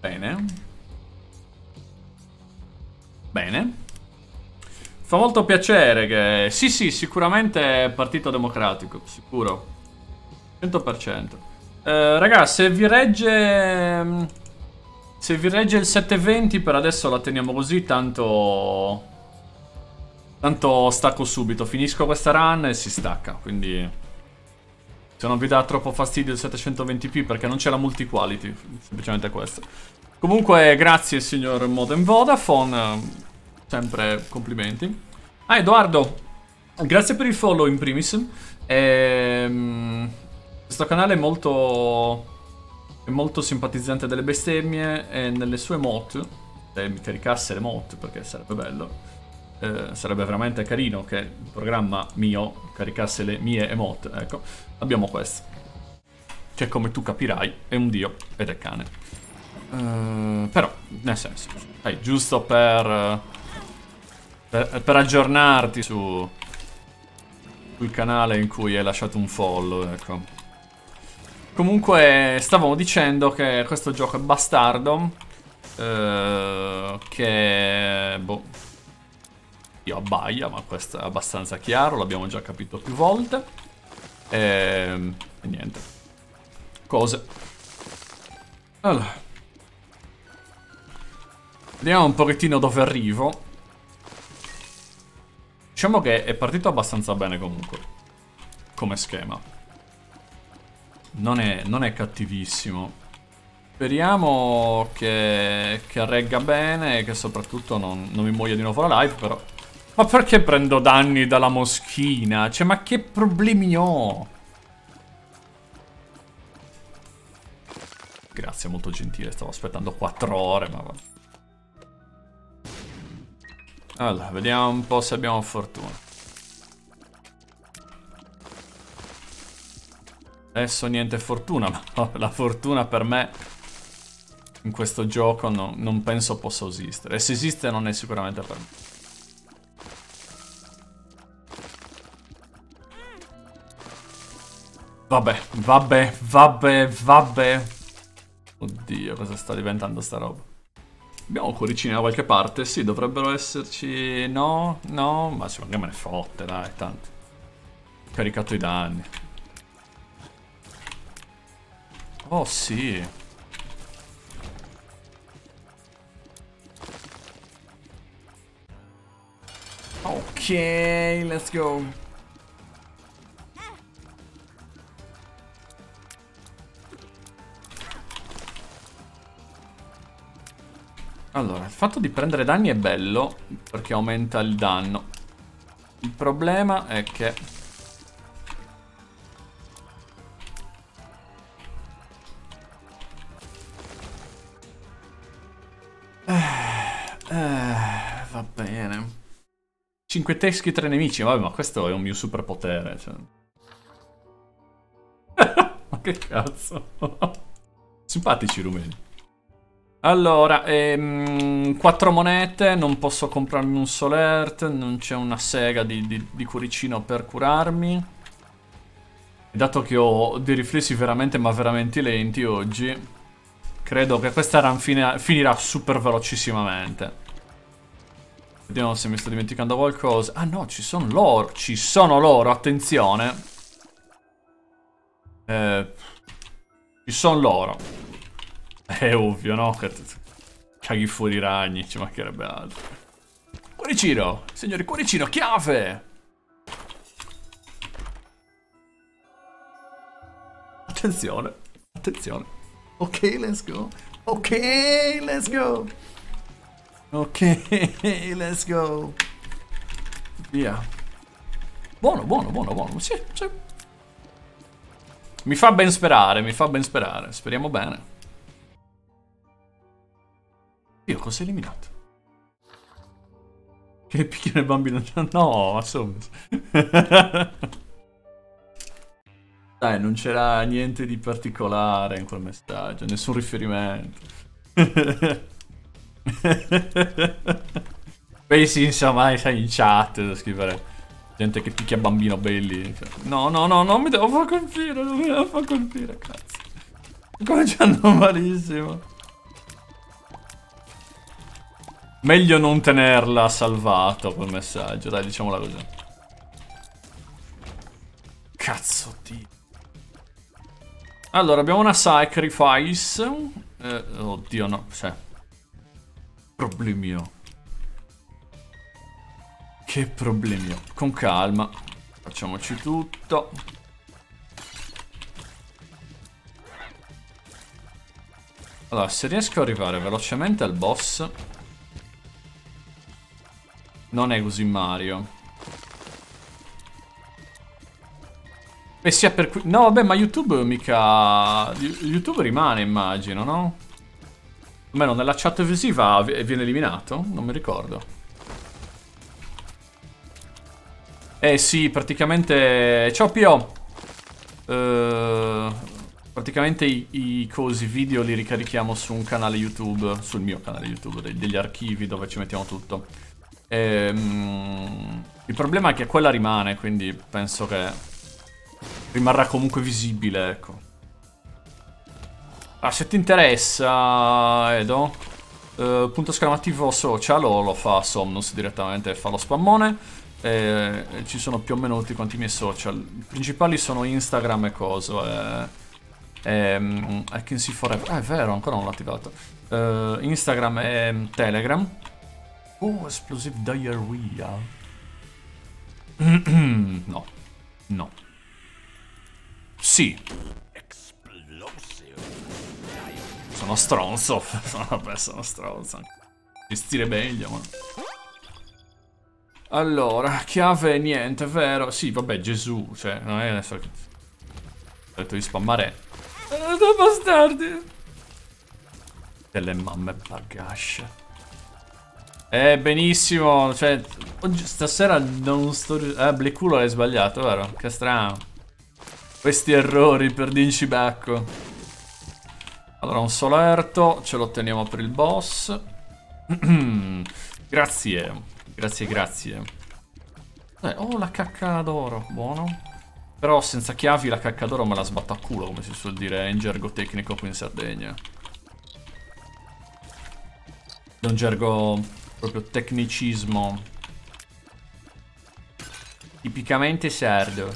Bene. Bene. Fa molto piacere che... Sì, sì, sicuramente Partito Democratico, sicuro. 100%. Eh, ragazzi, se vi regge... Se vi regge il 720 per adesso la teniamo così, tanto... Tanto stacco subito, finisco questa run e si stacca, quindi... Se non vi dà troppo fastidio il 720p perché non c'è la multi-quality, semplicemente questo. Comunque, grazie signor Modem Vodafone, sempre complimenti. Ah, Edoardo, grazie per il follow in primis. Ehm, questo canale è molto, è molto simpatizzante delle bestemmie e nelle sue mod, se mi caricasse le mod perché sarebbe bello, eh, sarebbe veramente carino che il programma mio caricasse le mie emote, ecco, abbiamo questo. Che come tu capirai è un dio ed è cane. Uh, però, nel senso, è giusto per, per, per aggiornarti su, sul canale in cui hai lasciato un follow, ecco. Comunque, stavamo dicendo che questo gioco è bastardo, uh, che, boh, io abbaia, ma questo è abbastanza chiaro, l'abbiamo già capito più volte. E, ehm, e niente. Cose. Allora. Vediamo un pochettino dove arrivo. Diciamo che è partito abbastanza bene comunque. Come schema. Non è, non è cattivissimo. Speriamo che, che regga bene e che soprattutto non, non mi muoia di nuovo la live, però ma perché prendo danni dalla moschina? Cioè, ma che problemi ho? Grazie, molto gentile. Stavo aspettando 4 ore, ma va. Allora, vediamo un po' se abbiamo fortuna. Adesso niente fortuna, ma la fortuna per me in questo gioco no, non penso possa esistere. E se esiste non è sicuramente per me. Vabbè, vabbè, vabbè, vabbè. Oddio, cosa sta diventando sta roba? Abbiamo cuoricini da qualche parte? Sì, dovrebbero esserci... No, no, ma sì, magari me ne fotte, dai, tanto. Caricato i danni. Oh, sì. Ok, let's go. Allora, il fatto di prendere danni è bello perché aumenta il danno. Il problema è che... Eh, eh, va bene. 5 teschi, 3 nemici. Vabbè, ma questo è un mio superpotere. Cioè. ma che cazzo. Simpatici rumeni. Allora, ehm, quattro monete, non posso comprarmi un Solert, non c'è una sega di, di, di, cuoricino per curarmi. dato che ho dei riflessi veramente ma veramente lenti oggi, credo che questa run fine, finirà super velocissimamente. Vediamo se mi sto dimenticando qualcosa. Ah no, ci sono loro, ci sono loro, attenzione. Eh, ci sono loro. È ovvio, no? Caghi fuori i ragni, ci mancherebbe altro. Cuoricino! Signori, cuoricino, chiave! Attenzione, attenzione. Ok, let's go. Ok, let's go. Ok, let's go. Via. Buono, buono, buono, buono. Sì, sì. Mi fa ben sperare, mi fa ben sperare. Speriamo bene. Io cosa ho eliminato? Che picchiano il bambino? No, insomma. Dai, non c'era niente di particolare in quel messaggio, nessun riferimento. Sì, insomma, sai in chat da scrivere gente che picchia bambino belli. No, no, no, non mi devo far colpire, non mi devo far colpire, cazzo. Come ci hanno malissimo. Meglio non tenerla salvato quel messaggio, dai, diciamola così. Cazzo di... Allora, abbiamo una sacrifice. Eh, oddio, no, cioè... Problemio. Che problemio. Con calma. Facciamoci tutto. Allora, se riesco ad arrivare velocemente al boss... Non è così Mario. Beh, sia per qui... No, vabbè, ma YouTube mica... YouTube rimane, immagino, no? Almeno nella chat visiva viene eliminato? Non mi ricordo. Eh sì, praticamente... Ciao Pio! Uh, praticamente i, i, cosi video li ricarichiamo su un canale YouTube, sul mio canale YouTube, degli archivi dove ci mettiamo tutto. E, um, il problema è che quella rimane, quindi penso che rimarrà comunque visibile, ecco. Ah, se ti interessa, Edo, eh, punto esclamativo social o lo fa Somnus direttamente, fa lo spammone. E, e ci sono più o meno tutti quanti i miei social. I principali sono Instagram e coso. E, e, see forever. Ah, è vero, ancora non l'ho attivato. Uh, Instagram e Telegram. Oh, explosive diarrhea. no. No. Sì. Sono stronzo. Vabbè, sono stronzo. Gestire meglio, ma... Allora, chiave niente, vero? Sì, vabbè, Gesù, cioè, non è adesso che... Ho detto di spammare... Da bastardi! Delle mamme bagasce. Eh, benissimo, cioè... Oggi, stasera non sto... Eh, Blecculo l'hai sbagliato, vero? Che strano. Questi errori per Dincibacco. Allora, un solerto, ce lo teniamo per il boss. grazie. Grazie, grazie. Eh, oh, la cacca d'oro, buono. Però senza chiavi la cacca d'oro me la sbatto a culo, come si suol dire in gergo tecnico qui in Sardegna. È un gergo proprio tecnicismo. Tipicamente sardo.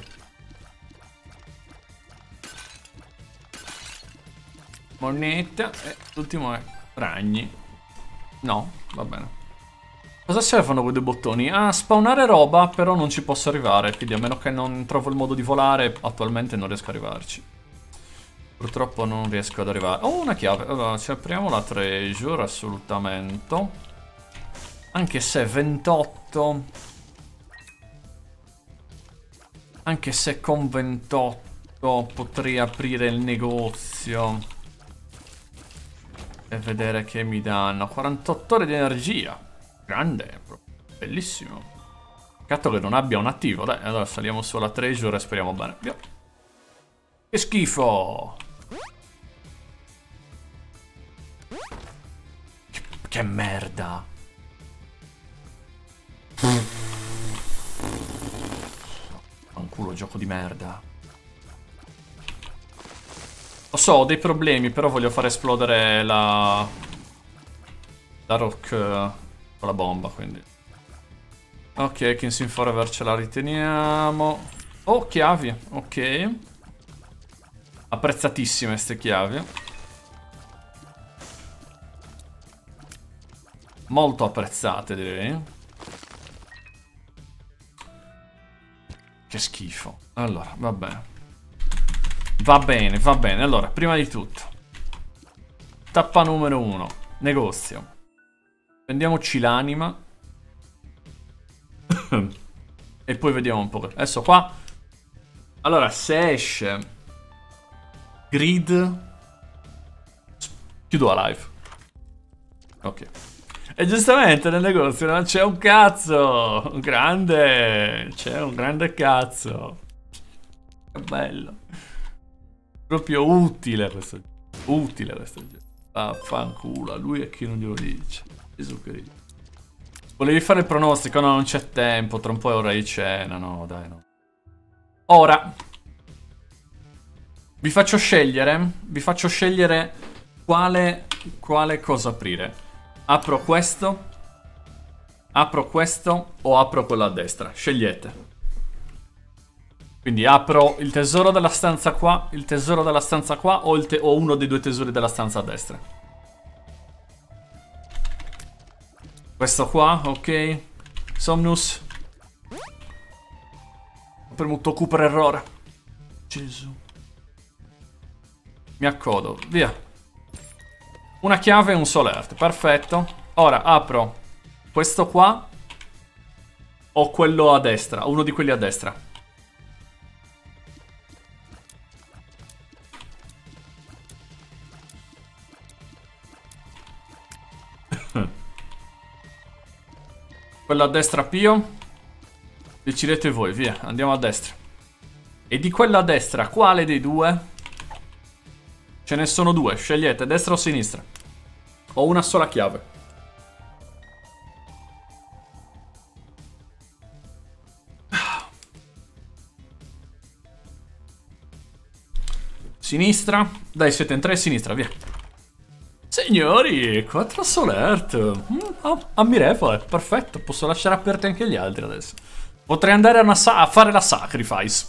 Moneta. E l'ultimo è ragni. No, va bene. Cosa servono quei due bottoni? Ah, spawnare roba, però non ci posso arrivare. Quindi a meno che non trovo il modo di volare, attualmente non riesco ad arrivarci. Purtroppo non riesco ad arrivare. Oh, una chiave. Allora, ci apriamo la treasure, assolutamente. Anche se 28... Anche se con 28 potrei aprire il negozio e vedere che mi danno 48 ore di energia. Grande, bellissimo. Peccato che non abbia un attivo. Dai, allora saliamo sulla treasure e speriamo bene. Via. Che schifo! Che, che merda! Fanculo, gioco di merda. Lo so, ho dei problemi, però voglio far esplodere la... La rock uh, con la bomba, quindi... Ok, Kinsing Forever ce la riteniamo. Oh, chiavi, ok. Apprezzatissime queste chiavi. Molto apprezzate, direi. Che schifo. Allora, va bene. Va bene, va bene. Allora, prima di tutto. Tappa numero uno. Negozio. Prendiamoci l'anima. e poi vediamo un po'. Adesso qua. Allora, se esce... Grid... Chiudo la live. Ok. E giustamente nel negozio non c'è un cazzo. Un grande. C'è un grande cazzo. Che bello. Proprio utile questo Utile questo gioco. Vaffanculo, lui e chi non glielo dice. Gesù Cristo. Volevi fare il pronostico? No, non c'è tempo. Tra un po' è ora di cena. No, dai, no. Ora. Vi faccio scegliere. Vi faccio scegliere quale, quale cosa aprire. Apro questo. Apro questo o apro quello a destra? Scegliete. Quindi apro il tesoro della stanza qua, il tesoro della stanza qua o, o uno dei due tesori della stanza a destra. Questo qua, ok. Somnus. Ho premuto Q per errore. Gesù. Mi accodo, via. Una chiave e un solert, perfetto. Ora apro questo qua o quello a destra, uno di quelli a destra. Quello a destra Pio. Decidete voi, via, andiamo a destra. E di quella a destra, quale dei due? Ce ne sono due, scegliete, destra o sinistra. Ho una sola chiave. Sinistra. Dai, siete in tre, sinistra, via. Signori, 4 solert. Mm, oh, ammirevole, perfetto. Posso lasciare aperti anche gli altri adesso. Potrei andare a, a fare la sacrifice.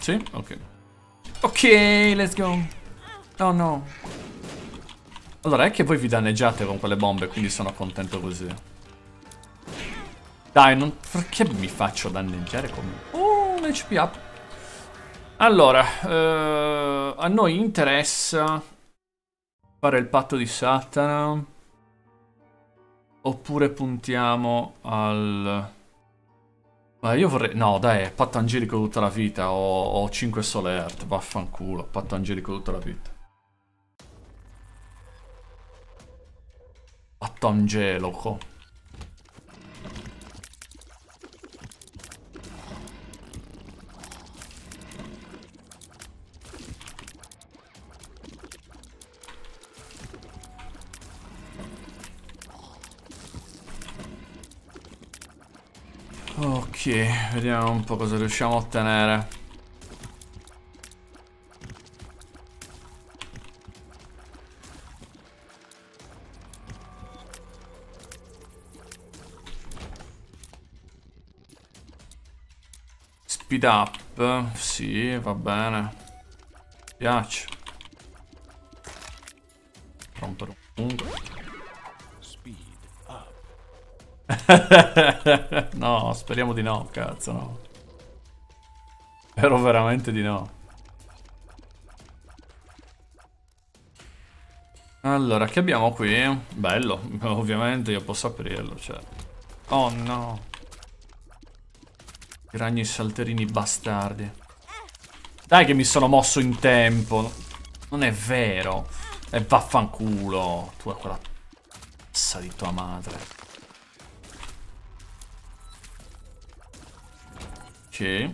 Sì? Ok. Ok, let's go. Oh no. Allora, è che voi vi danneggiate con quelle bombe, quindi sono contento così. Dai, non... perché mi faccio danneggiare come... Oh, un HP up. Allora, eh, a noi interessa fare il patto di Satana oppure puntiamo al... Ma io vorrei... No, dai, patto angelico tutta la vita, ho, ho 5 sole earth, vaffanculo, patto angelico tutta la vita. Patto angelico. Ok, vediamo un po' cosa riusciamo a ottenere. Speed up, sì, va bene. piace. Rompere un punto. no, speriamo di no, cazzo, no. Spero veramente di no. Allora, che abbiamo qui? Bello, ovviamente io posso aprirlo, cioè. Oh no. Gragni salterini bastardi. Dai che mi sono mosso in tempo. Non è vero. E vaffanculo. Tu è quella... Passa di tua madre. Ok.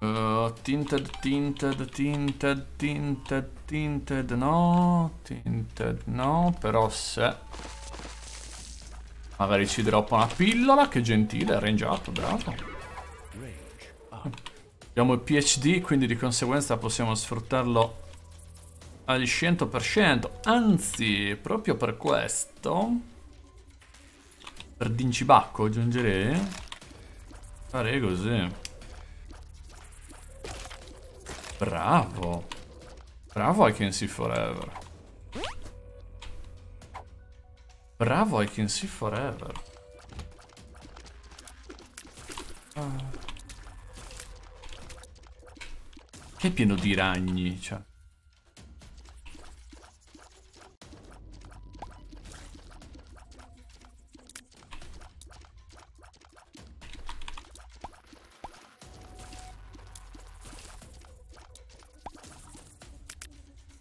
Uh, tinted, tinted, tinted, tinted, tinted, no. Tinted, no. Però se... Magari ci droppa una pillola, che gentile, arrangiato, bravo. Abbiamo il PhD, quindi di conseguenza possiamo sfruttarlo al 100%. Anzi, proprio per questo... Per Dincibacco aggiungerei... Farei così. Bravo. Bravo I Can See Forever. Bravo I Can See Forever. Ah. Che è pieno di ragni, cioè.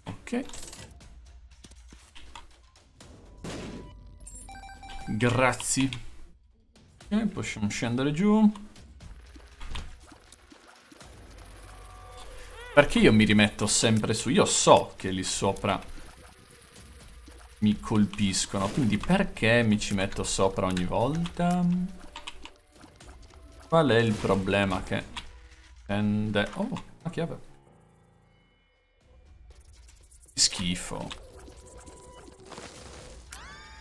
Ok. Grazie. Ok, possiamo scendere giù. Perché io mi rimetto sempre su? Io so che lì sopra mi colpiscono, quindi perché mi ci metto sopra ogni volta? Qual è il problema che tende... Oh, una chiave schifo.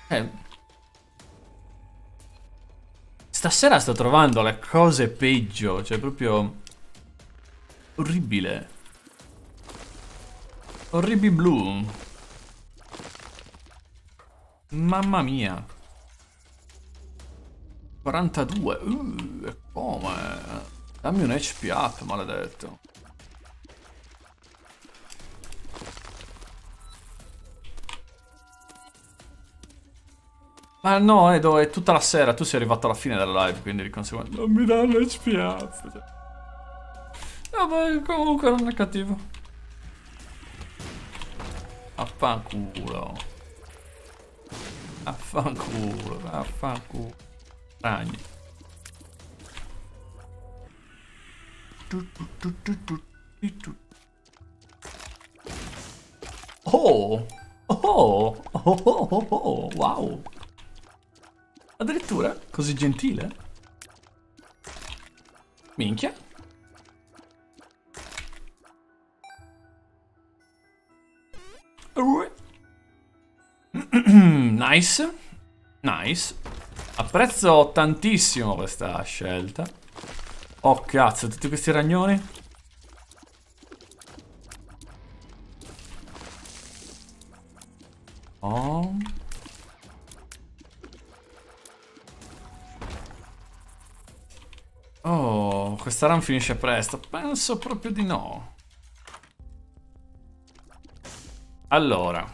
Eh, Stasera sto trovando le cose peggio, cioè proprio... Orribile. Orribi blu. Mamma mia. 42. Uh, e come? Dammi un HP up, maledetto. Ma no, Edo, è tutta la sera. Tu sei arrivato alla fine della live, quindi di conseguenza... Non mi danno HP up. Vabbè, comunque non è cattivo. Affanculo. Affanculo, affanculo. Ragni. Oh! Oh! Oh! Oh! Oh! oh. Wow! Addirittura? Così gentile? Minchia. nice. Nice. Apprezzo tantissimo questa scelta. Oh cazzo, tutti questi ragnoni. Oh. Oh, questa run finisce presto. Penso proprio di no. Allora.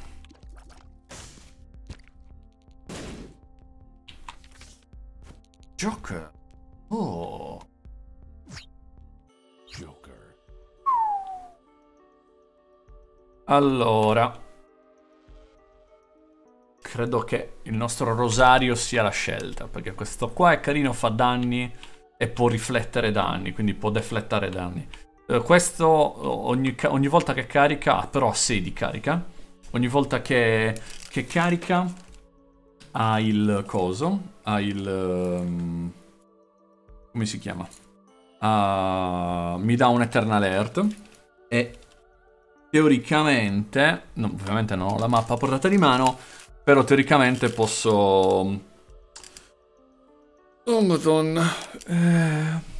Joker. Oh. Joker. Allora. Credo che il nostro rosario sia la scelta, perché questo qua è carino, fa danni e può riflettere danni, quindi può deflettare danni. Uh, questo ogni, ogni, volta che carica, ah, però ha 6 di carica, ogni volta che, che carica ha il coso, ha il... Um, come si chiama? Uh, mi dà un Eternal Alert e teoricamente, no, ovviamente non ho la mappa a portata di mano, però teoricamente posso Oh madonna. Eh...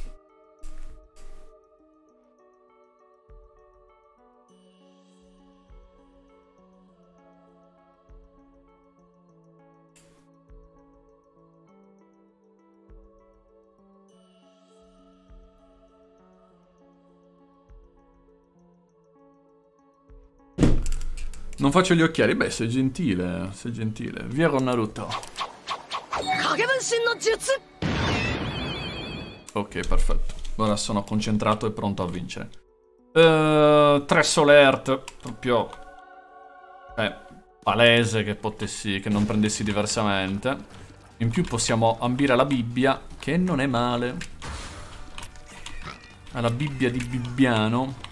Non faccio gli occhiali? Beh, sei gentile, sei gentile. Via con Naruto. Ok, perfetto. Ora sono concentrato e pronto a vincere. Uh, tre Solert, proprio... Eh, palese che potessi, che non prendessi diversamente. In più possiamo ambire la Bibbia, che non è male. Alla Bibbia di Bibbiano.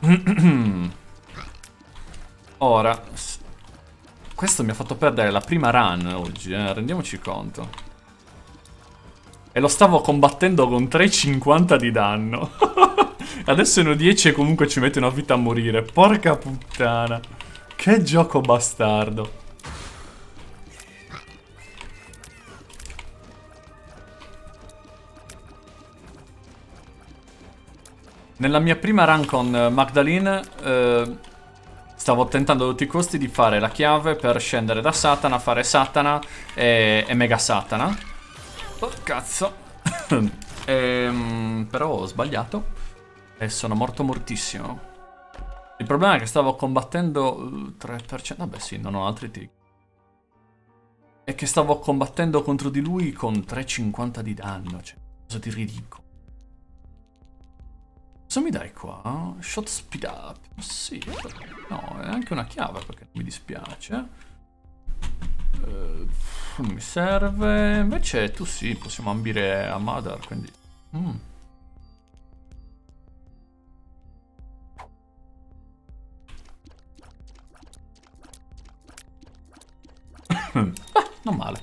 Ora, questo mi ha fatto perdere la prima run oggi, eh, rendiamoci conto. E lo stavo combattendo con 3,50 di danno. Adesso ne ho 10 e comunque ci mette una vita a morire. Porca puttana. Che gioco bastardo. Nella mia prima run con Magdalene eh, stavo tentando a tutti i costi di fare la chiave per scendere da Satana, fare Satana e, e Mega Satana. Oh, cazzo. ehm, però ho sbagliato. E sono morto mortissimo. Il problema è che stavo combattendo 3%. Uh, Vabbè sì, non ho altri tic. È che stavo combattendo contro di lui con 3,50 di danno. Cioè, cosa di ridicolo. Cosa mi dai qua? Shot speed up. Sì. No, è anche una chiave perché mi dispiace. Uh, non mi serve. Invece tu sì, possiamo ambire a Madar, quindi... Mm. non male.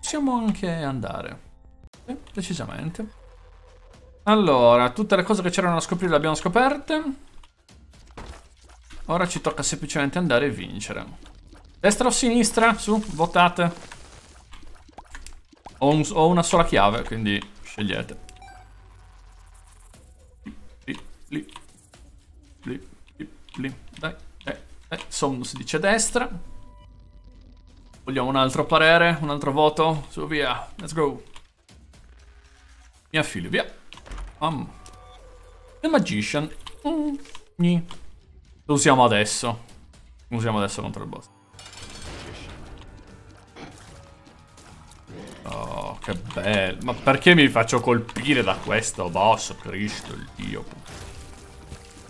Possiamo anche andare. Eh, decisamente. Allora, tutte le cose che c'erano da scoprire le abbiamo scoperte. Ora ci tocca semplicemente andare e vincere. Destra o sinistra? Su, votate. Ho, un, ho una sola chiave, quindi scegliete. Lì, lì, lì, lì, lì. Dai, eh, eh. Somnus dice destra. Vogliamo un altro parere, un altro voto? Su, via. Let's go. Mi affilio, via. Um. The Magician. Mm. Lo usiamo adesso. Lo usiamo adesso contro il boss. Oh, che bello. Ma perché mi faccio colpire da questo boss? Cristo, il dio.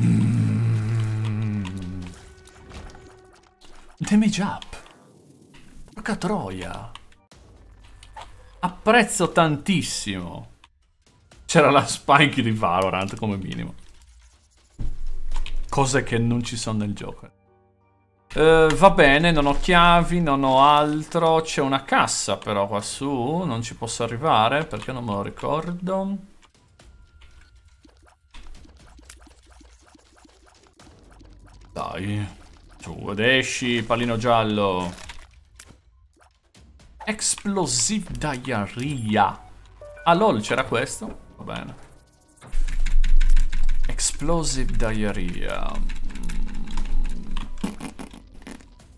Mm. Damage up. Porca troia. Apprezzo tantissimo. C'era la spike di Valorant come minimo. Cose che non ci sono nel gioco. Uh, va bene, non ho chiavi, non ho altro. C'è una cassa però qua su. Non ci posso arrivare perché non me lo ricordo. Dai. Su, ed esci, pallino giallo. Explosive Diarrhea. Ah lol, c'era questo? Va bene. Explosive Diarrhea.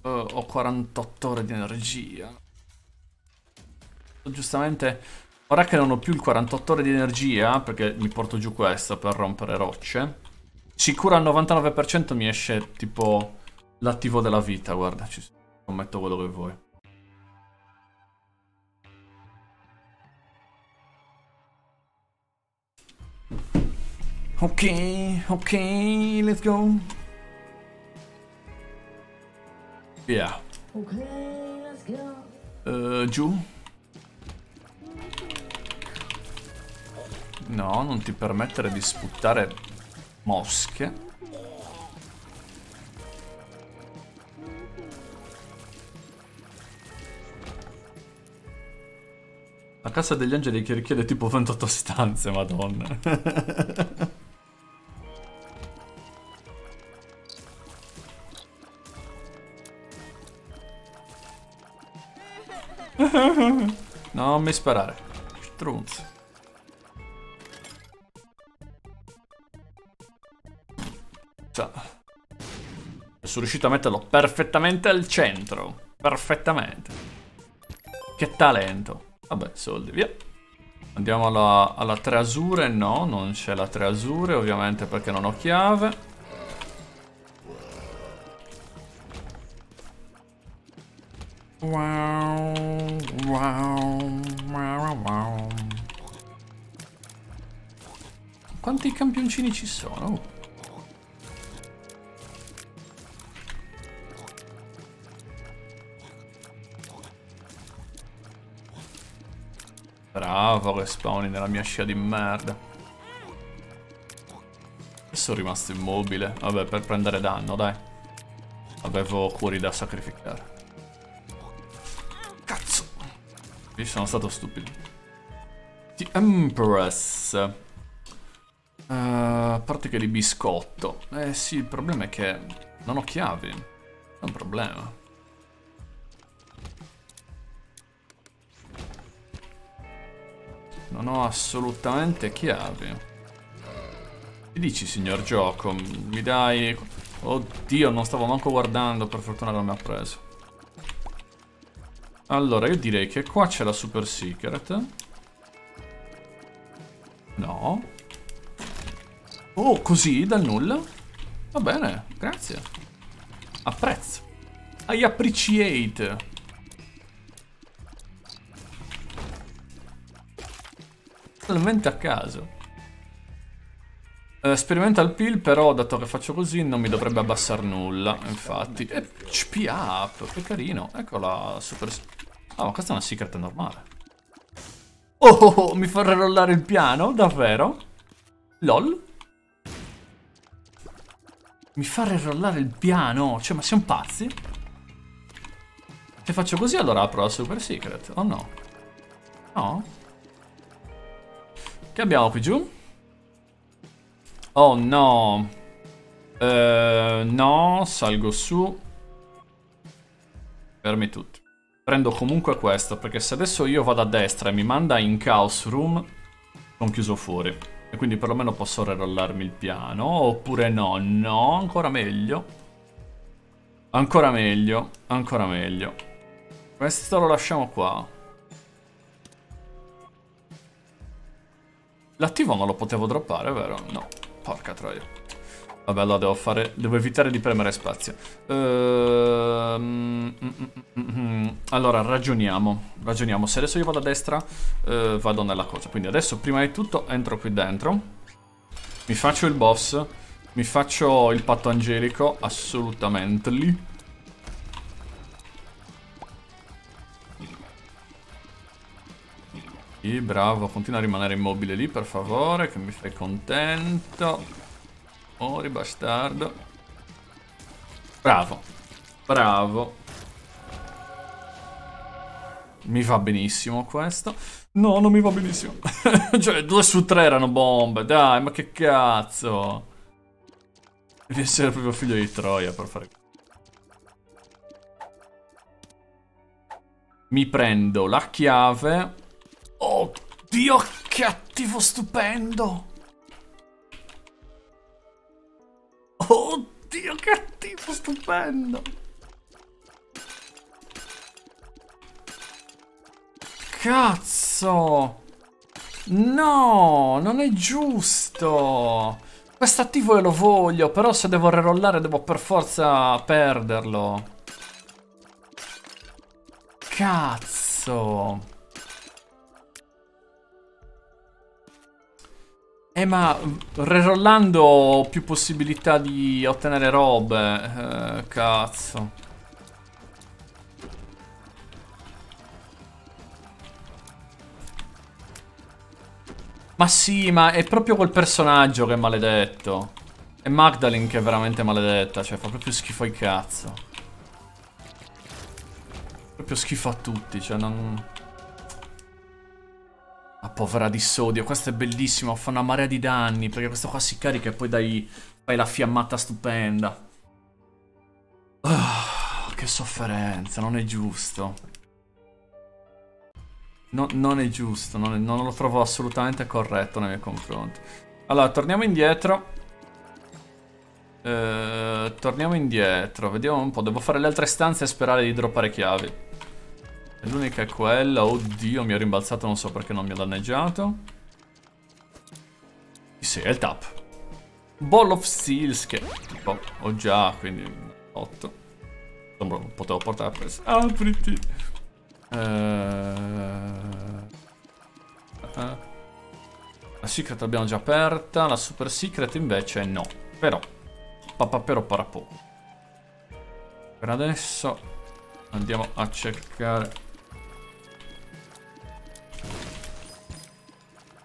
Uh, ho 48 ore di energia. Giustamente, ora che non ho più il 48 ore di energia, perché mi porto giù questo per rompere rocce, sicuro al 99% mi esce tipo l'attivo della vita, guarda, ci scommetto quello che vuoi. Ok, ok, let's go. Via. Uh, giù. No, non ti permettere di sputtare mosche. La casa degli angeli che richiede tipo 28 stanze, madonna. non mi sparare. Strunz. Cioè. Sono riuscito a metterlo perfettamente al centro. Perfettamente. Che talento. Vabbè, soldi, via. Andiamo alla, alla tre azure. No, non c'è la tre azure, ovviamente perché non ho chiave. Wow, wow, wow, wow. Quanti campioncini ci sono? Bravo che spawni nella mia scia di merda. E sono rimasto immobile. Vabbè, per prendere danno, dai. Avevo cuori da sacrificare. Sono stato stupido. The Empress. Uh, a parte che li biscotto. Eh sì, il problema è che non ho chiavi. È un problema. Non ho assolutamente chiavi. Che dici, signor gioco? Mi dai... Oddio, non stavo manco guardando, per fortuna non mi ha preso. Allora, io direi che qua c'è la super secret. No. Oh, così, dal nulla? Va bene, grazie. Apprezzo. I appreciate. Totalmente a caso. Uh, Sperimental pill, però, dato che faccio così, non mi dovrebbe abbassare nulla, infatti. E HP up, che carino. Ecco la super... Ah, ma questa è una secret normale. Oh, oh, oh mi farà rollare il piano? Davvero? LOL? Mi fa rollare il piano? Cioè, ma siamo pazzi? Se faccio così allora apro la super secret, o no? No? Che abbiamo qui giù? Oh no. Uh, no, salgo su. Fermi tutti. Prendo comunque questo, perché se adesso io vado a destra e mi manda in Chaos Room, sono chiuso fuori. E quindi perlomeno posso rerollarmi il piano, oppure no, no, ancora meglio. Ancora meglio, ancora meglio. Questo lo lasciamo qua. L'attivo non lo potevo droppare, vero? No. Porca troia. Vabbè, allora devo fare... Devo evitare di premere spazio. Ehm, allora, ragioniamo. Ragioniamo. Se adesso io vado a destra, uh, vado nella cosa. Quindi adesso, prima di tutto, entro qui dentro. Mi faccio il boss. Mi faccio il patto angelico. Assolutamente lì. Sì, bravo, continua a rimanere immobile lì, per favore, che mi fai contento. Mori, bastardo. Bravo. Bravo. Mi va benissimo questo. No, non mi va benissimo. cioè, due su tre erano bombe. Dai, ma che cazzo. Devi essere proprio figlio di Troia per fare... Mi prendo la chiave Oddio, che attivo stupendo! Oddio, che attivo stupendo! Cazzo! No, non è giusto! Questo attivo lo voglio, però se devo rerollare devo per forza perderlo. Cazzo! Eh ma rerollando ho più possibilità di ottenere robe. Eh, cazzo. Ma sì, ma è proprio quel personaggio che è maledetto. È Magdalene che è veramente maledetta, cioè fa proprio schifo ai cazzo. Proprio schifo a tutti, cioè non... La povera di sodio, questo è bellissimo, fa una marea di danni, perché questo qua si carica e poi dai, fai la fiammata stupenda. Oh, che sofferenza, non è giusto. No, non è giusto, non, è, non, lo trovo assolutamente corretto nei miei confronti. Allora, torniamo indietro. Eh, torniamo indietro, vediamo un po'. Devo fare le altre stanze e sperare di droppare chiavi. L'unica è quella. Oddio, mi ha rimbalzato, non so perché non mi ha danneggiato. Sì, è il tap. Ball of Seals che tipo, ho già, quindi 8. Non potevo portare a presa. Apriti. Uh, uh. La secret l'abbiamo già aperta, la super secret invece no. Però, papà però parapo. Per adesso andiamo a cercare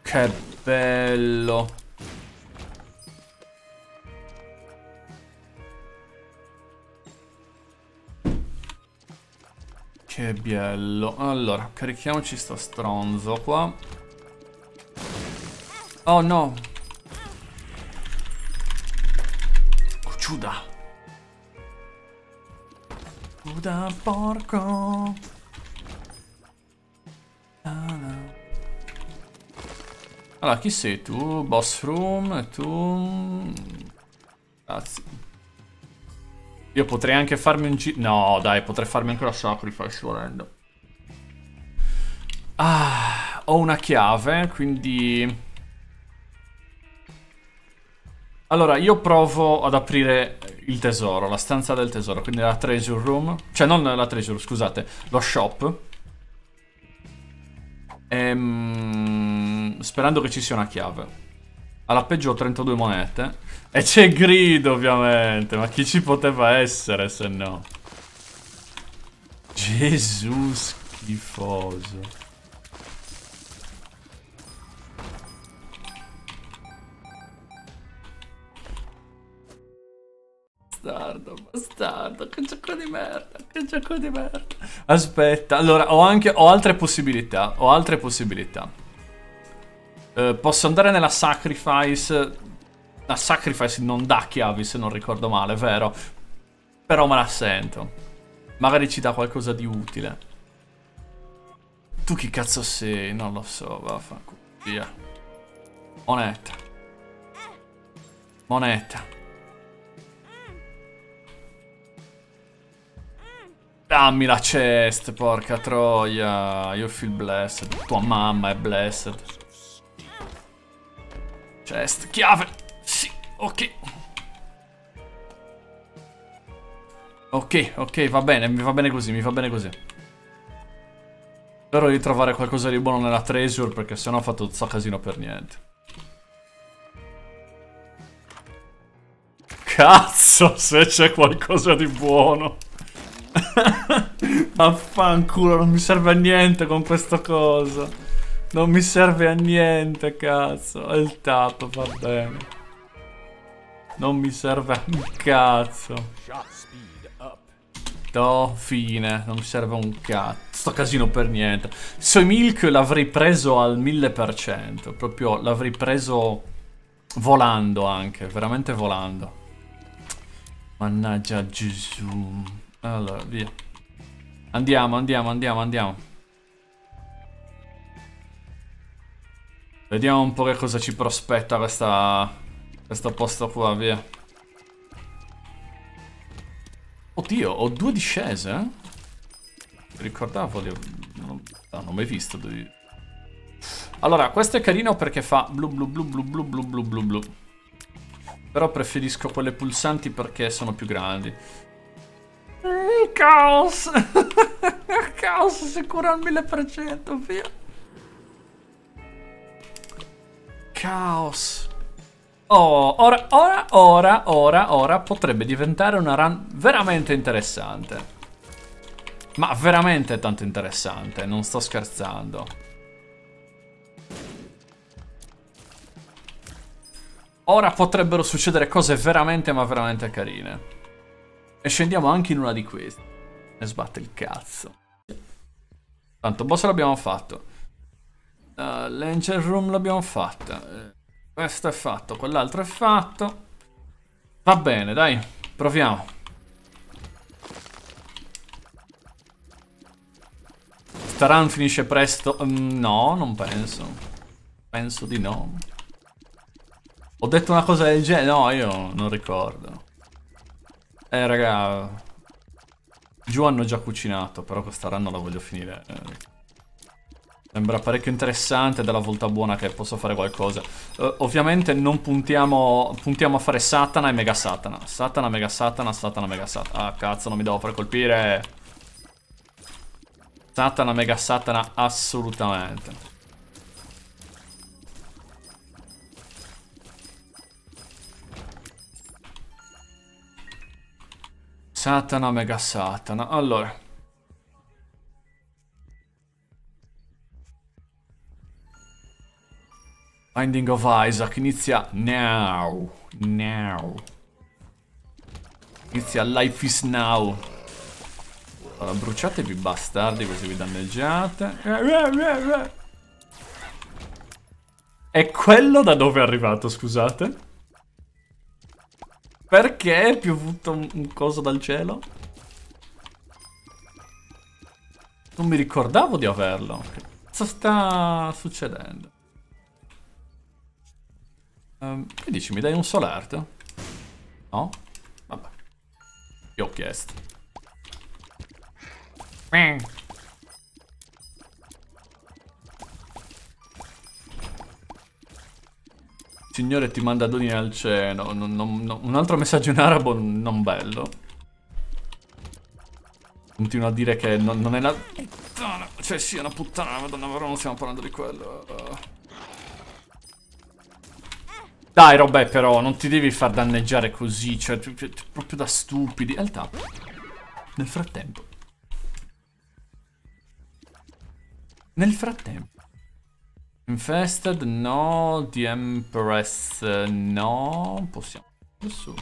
Che bello. Che bello. Allora, carichiamoci sto stronzo qua. Oh no. Ciuda. Ciuda porco. Allora, chi sei tu? Boss room e tu... Grazie. Io potrei anche farmi un giro... No, dai, potrei farmi ancora sacrifice volendo. Ah, ho una chiave, quindi... Allora, io provo ad aprire il tesoro, la stanza del tesoro, quindi la treasure room. Cioè, non la treasure, scusate, lo shop. Ehm, sperando che ci sia una chiave. Alla peggio ho 32 monete. E c'è grido ovviamente. Ma chi ci poteva essere se no? Gesù schifoso. Bastardo, bastardo, che gioco di merda, che gioco di merda. Aspetta, allora, ho anche, ho altre possibilità, ho altre possibilità. Uh, posso andare nella Sacrifice, la Sacrifice non dà chiavi se non ricordo male, vero? Però me la sento. Magari ci dà qualcosa di utile. tu chi cazzo sei? Non lo so, vaffanculo. Via. Moneta. Moneta. Dammi la chest, porca troia. Io feel blessed. Tua mamma è blessed. Chest. Chiave. Sì, ok. Ok, ok, va bene, mi va bene così, mi va bene così. Spero di trovare qualcosa di buono nella treasure perché sennò ho fatto tutto casino per niente. Cazzo, se c'è qualcosa di buono. Affanculo, non mi serve a niente con questa cosa. Non mi serve a niente, cazzo. È il tappo, va bene. Non mi serve a un cazzo. No, fine. Non mi serve un cazzo. Sto casino per niente. Soy Milk l'avrei preso al 1000%. Proprio l'avrei preso volando anche. Veramente volando. Mannaggia Gesù. Allora, via. Andiamo, andiamo, andiamo, andiamo. Vediamo un po' che cosa ci prospetta questa... Questo posto qua, via. Oddio, ho due discese, eh? Ricordavo di... Non, non ho mai visto. Di... Allora, questo è carino perché fa blu blu blu blu blu blu blu blu blu. Però preferisco quelle pulsanti perché sono più grandi. Mm, caos! caos sicuro al 1000%, via. Caos. Oh, ora, ora, ora, ora, ora potrebbe diventare una run veramente interessante. Ma veramente tanto interessante, non sto scherzando. Ora potrebbero succedere cose veramente ma veramente carine. E scendiamo anche in una di queste. E sbatte il cazzo. Tanto boss l'abbiamo fatto. Uh, L'angel room l'abbiamo fatta. Uh, questo è fatto, quell'altro è fatto. Va bene, dai, proviamo. Taran finisce presto. Um, no, non penso. Penso di no. Ho detto una cosa del genere? No, io non ricordo. Eh, raga. Giù hanno già cucinato, però questa run non la voglio finire. Eh. Sembra parecchio interessante, della volta buona che posso fare qualcosa. Uh, ovviamente non puntiamo, puntiamo a fare Satana e Mega Satana. Satana, Mega Satana, Satana, Mega Satana. Ah, cazzo, non mi devo fare colpire. Satana, mega Satana, assolutamente. Satana, mega Satana. Allora. Binding of Isaac inizia now. Now. Inizia Life is Now. Allora, bruciatevi bastardi così vi danneggiate. È quello da dove è arrivato, scusate? Perché è piovuto un, un coso dal cielo? Non mi ricordavo di averlo. Che cosa sta succedendo? Um, che dici? Mi dai un solart? No? Vabbè. Io ho chiesto. Signore ti manda doni al cielo. Non, non, non, un altro messaggio in arabo non bello. Continuo a dire che non, è una puttana. Cioè sì, è una puttana, madonna, però non stiamo parlando di quello. Dai, Robè, però, non ti devi far danneggiare così. Cioè, proprio da stupidi. Alta. Nel frattempo. Nel frattempo. Infested, no. The Empress, no. Possiamo. Su.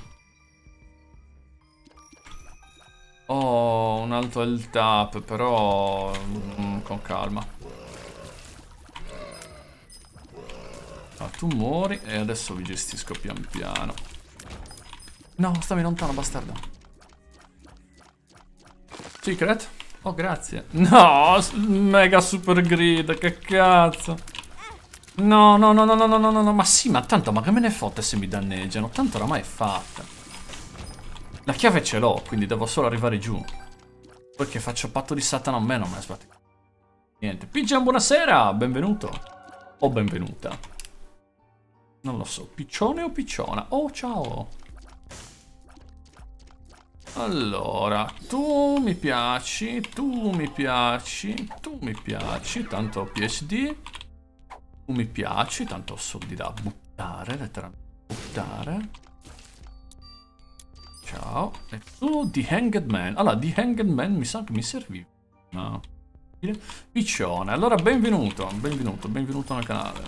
Oh, un altro il tap, però mm, con calma. Ah, tu muori e adesso vi gestisco pian piano. No, stammi lontano, bastardo. Secret? Oh, grazie. No, mega super grid, che cazzo. No, no, no, no, no, no, no, no, ma sì, ma tanto, ma che me ne fotte se mi danneggiano? Tanto oramai è fatta. La chiave ce l'ho, quindi devo solo arrivare giù. Poi faccio patto di Satana a me non me sbatti. Niente. Pigeon, buonasera, benvenuto. O benvenuta. Non lo so, piccione o picciona? Oh, ciao. Allora, tu mi piaci, tu mi piaci, tu mi piaci, tanto PSD. Tu mi piaci, tanto ho soldi da buttare, letteralmente buttare. Ciao. E tu, The Hanged Man. Allora, The Hanged Man mi sa che mi serviva. No. Piccione. Allora, benvenuto, benvenuto, benvenuto nel canale.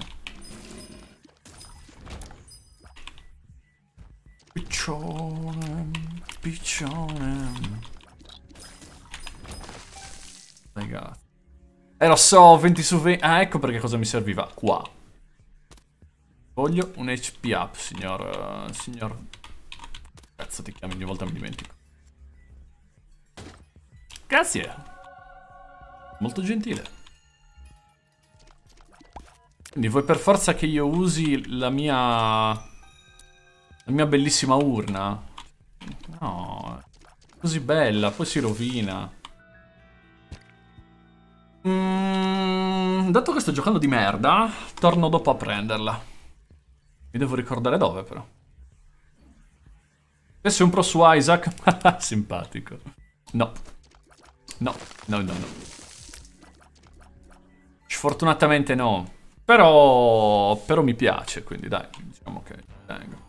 Piccione, piccione. Ragazzi. Eh lo so, 20 su 20. Ah, ecco perché cosa mi serviva. Qua. Voglio un HP up, signor... Uh, signor... Cazzo ti chiami, ogni volta mi dimentico. Grazie. Molto gentile. Quindi vuoi per forza che io usi la mia... La mia bellissima urna. No. Così bella, poi si rovina. Mm, dato che sto giocando di merda, torno dopo a prenderla. Mi devo ricordare dove però. E sei un pro su Isaac? Simpatico. No. No, no, no, no. Sfortunatamente no. Però... Però mi piace, quindi dai, diciamo che tengo.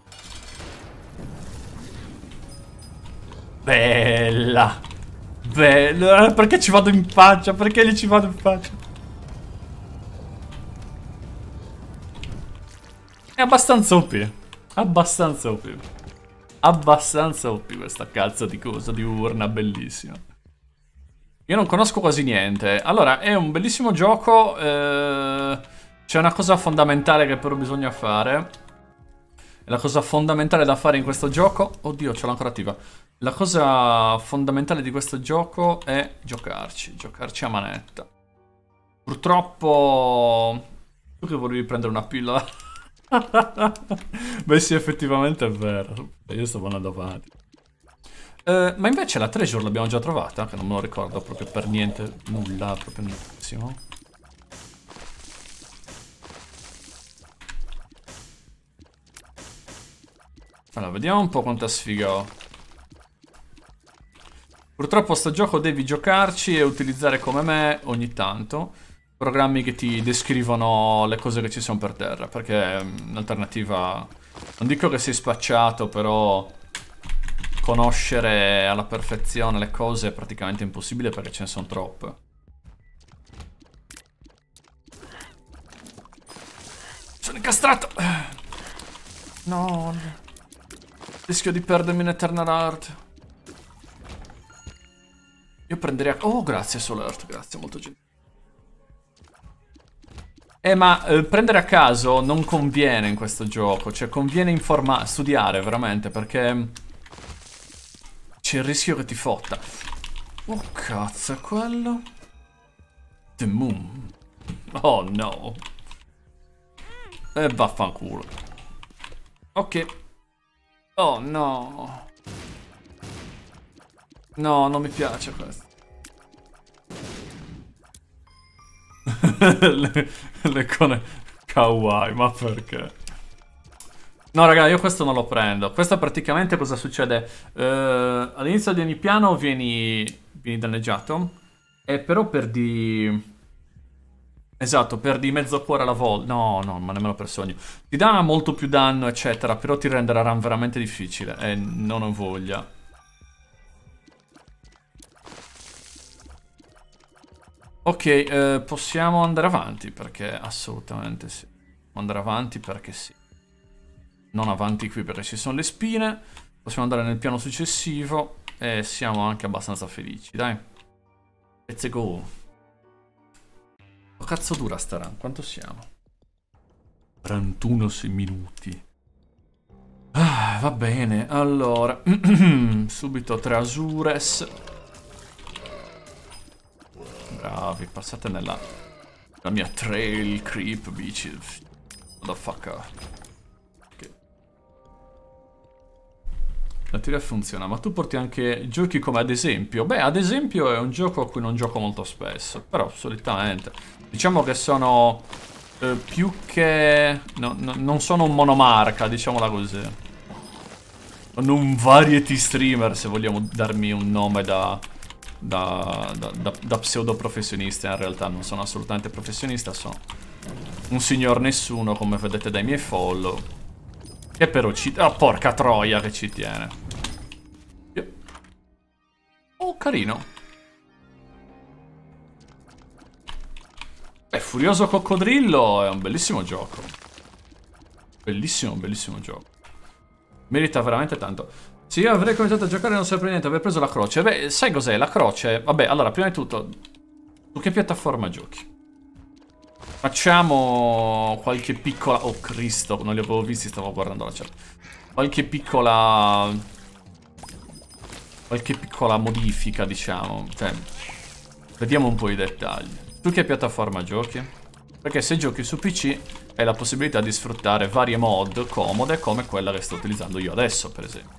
Bella. Bella. Perché ci vado in faccia? Perché gli ci vado in faccia? È abbastanza OP. Abbastanza OP. Abbastanza OP questa cazzo di cosa, di urna bellissima. Io non conosco quasi niente. Allora, è un bellissimo gioco. Eh, C'è una cosa fondamentale che però bisogna fare. La cosa fondamentale da fare in questo gioco... Oddio, ce l'ho ancora attiva. La cosa fondamentale di questo gioco è giocarci, giocarci a manetta. Purtroppo... Tu che volevi prendere una pillola? Beh sì, effettivamente è vero. Io stavo andando avanti. Eh, ma invece la treasure l'abbiamo già trovata, che non me lo ricordo proprio per niente, nulla, proprio nullissimo. Allora, vediamo un po' quanta sfiga ho. Purtroppo sto gioco devi giocarci e utilizzare come me ogni tanto programmi che ti descrivono le cose che ci sono per terra, perché in alternativa non dico che sei spacciato, però conoscere alla perfezione le cose è praticamente impossibile perché ce ne sono troppe. Sono incastrato! No, rischio di perdermi in Eternal Art. Io prenderei... Oh, grazie Solert, grazie, molto gentile. Eh, ma eh, prendere a caso non conviene in questo gioco. Cioè, conviene informare, studiare, veramente, perché... C'è il rischio che ti fotta. Oh, cazzo, quello? The Moon. Oh, no. E eh, vaffanculo. Ok. Oh, no. No, non mi piace questo. le, le cone kawaii, ma perché? No, raga, io questo non lo prendo. Questo praticamente cosa succede? Uh, all'inizio di ogni piano vieni, vieni danneggiato. E però perdi... Esatto, perdi mezzo cuore alla volta. No, no, ma nemmeno per sogno. Ti dà molto più danno, eccetera, però ti rende la run veramente difficile. E non ho voglia. Ok, eh, possiamo andare avanti perché assolutamente sì. Andare avanti perché sì. Non avanti qui perché ci sono le spine. Possiamo andare nel piano successivo e siamo anche abbastanza felici, dai. Let's go. Cazzo dura sta run? Quanto siamo? 41 minuti. Ah, va bene, allora. subito tre Asures. bravi, passate nella... La mia trail creep, bici. Motherfucker. La teoria funziona, ma tu porti anche giochi come ad esempio. Beh, ad esempio è un gioco a cui non gioco molto spesso, però solitamente. Diciamo che sono eh, più che... No, no, non sono un monomarca, diciamola così. Sono un variety streamer, se vogliamo darmi un nome da da, da, da, da pseudo professionista in realtà non sono assolutamente professionista sono un signor nessuno come vedete dai miei follow che però ci... oh porca troia che ci tiene oh carino Beh, Furioso Coccodrillo è un bellissimo gioco bellissimo bellissimo gioco merita veramente tanto se io avrei cominciato a giocare non saprei niente, aver preso la croce. Beh, sai cos'è? La croce... Vabbè, allora, prima di tutto, su che piattaforma giochi? Facciamo qualche piccola... Oh, Cristo, non li avevo visti, stavo guardando la chat. Qualche piccola... Qualche piccola modifica, diciamo. Cioè, vediamo un po' i dettagli. Su che piattaforma giochi? Perché se giochi su PC hai la possibilità di sfruttare varie mod comode come quella che sto utilizzando io adesso, per esempio.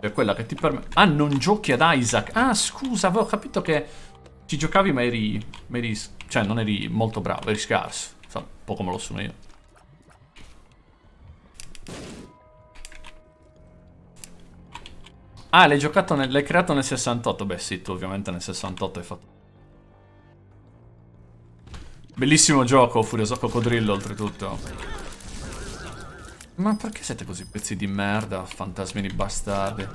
È quella che ti permette... Ah, non giochi ad Isaac. Ah, scusa, avevo capito che ci giocavi ma eri... Ma eri... Cioè, non eri molto bravo, eri scarso. Insomma, un po' come lo sono io. Ah, l'hai giocato nel... L'hai creato nel 68? Beh, sì, tu ovviamente nel 68 hai fatto... Bellissimo gioco, Furioso Coccodrillo, oltretutto. Ma perché siete così pezzi di merda, fantasmi di bastardi?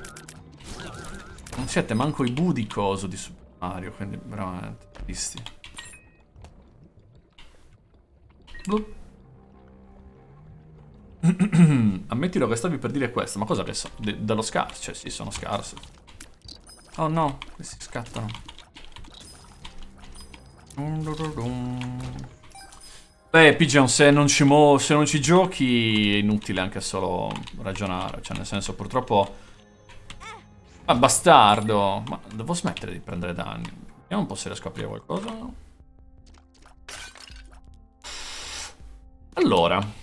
Non siete manco i bu di coso di Super Mario, quindi veramente tristi. Blu. Ammettilo che stavi per dire questo, ma cosa che so? De dello scarso, cioè sì, sono scarso. Oh no, questi scattano. Beh, Pigeon, se non, ci se non ci giochi è inutile anche solo ragionare. Cioè, nel senso, purtroppo... Ah, bastardo! Ma devo smettere di prendere danni. Vediamo un po' se riesco a aprire qualcosa. Allora.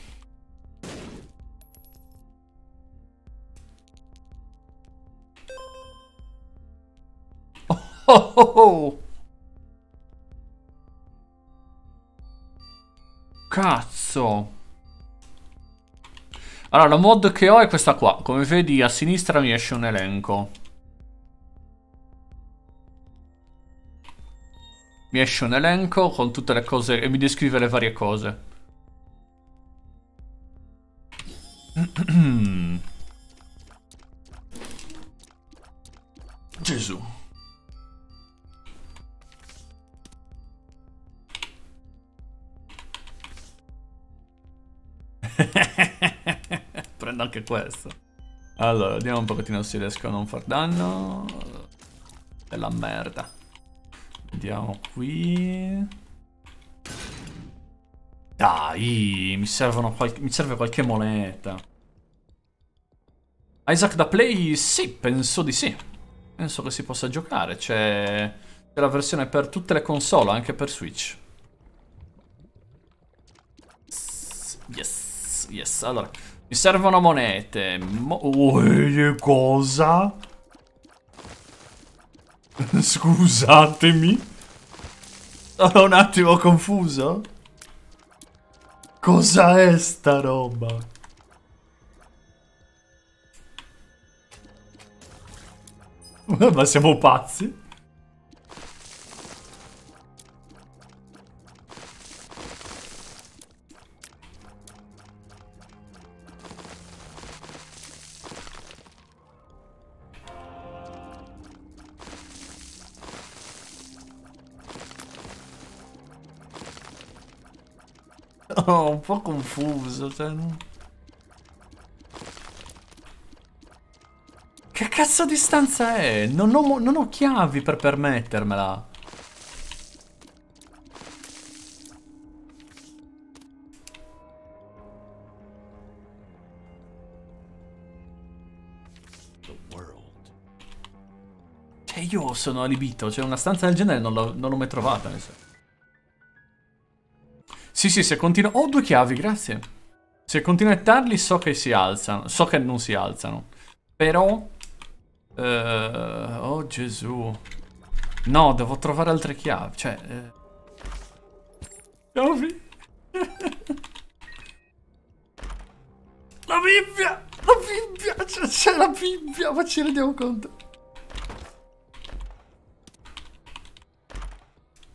Cazzo. Allora, la mod che ho è questa qua. Come vedi, a sinistra mi esce un elenco. Mi esce un elenco con tutte le cose e mi descrive le varie cose. Gesù. Prendo anche questo. Allora, vediamo un pochettino se riesco a non far danno. Della merda. Vediamo qui. Dai, mi, mi serve qualche moneta. Isaac da Play? Sì, penso di sì. Penso che si possa giocare. C'è la versione per tutte le console, anche per Switch. Yes yes. Allora, mi servono monete. Mo oh, cosa? Scusatemi. Sono un attimo confuso. Cosa è sta roba? Ma siamo pazzi? Un po' confuso, cioè... Che cazzo di stanza è? Non ho, non ho chiavi per permettermela. E io sono alibito, cioè una stanza del genere non l'ho, mai trovata. Sì, sì, se continuo... Oh, due chiavi, grazie. Se continuo a ettarli so che si alzano, so che non si alzano. Però... Uh, oh Gesù. No, devo trovare altre chiavi, cioè... Uh... Chiavi. la Bibbia! La Bibbia! C'è la Bibbia, ma ci rendiamo conto.